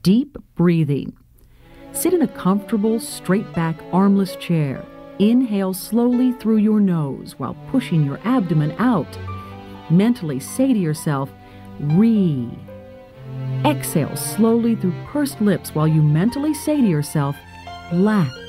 Deep breathing. Sit in a comfortable, straight back, armless chair. Inhale slowly through your nose while pushing your abdomen out. Mentally say to yourself, re. Exhale slowly through pursed lips while you mentally say to yourself, lax.